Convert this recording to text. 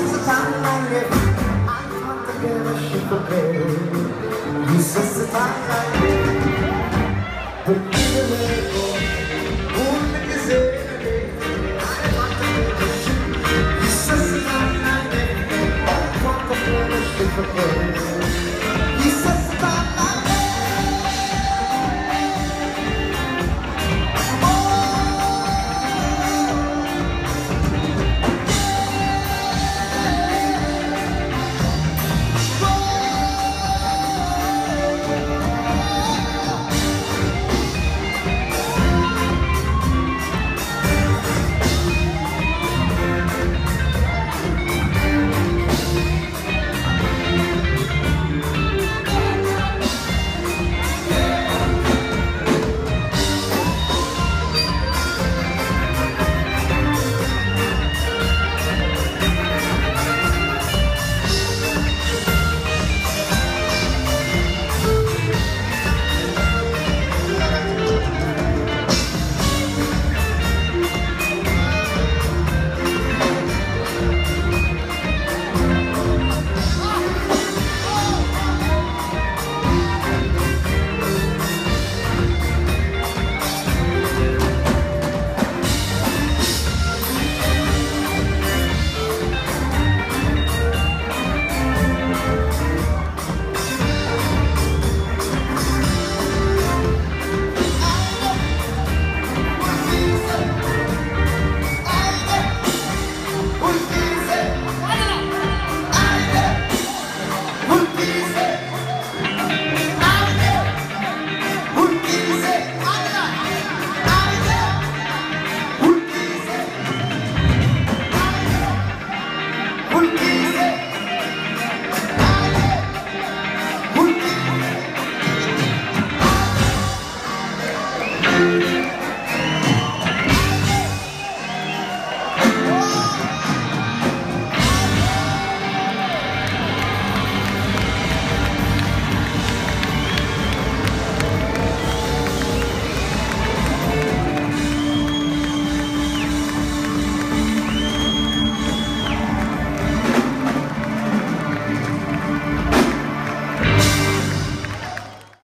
is the time I live. I want to a This is the time I live.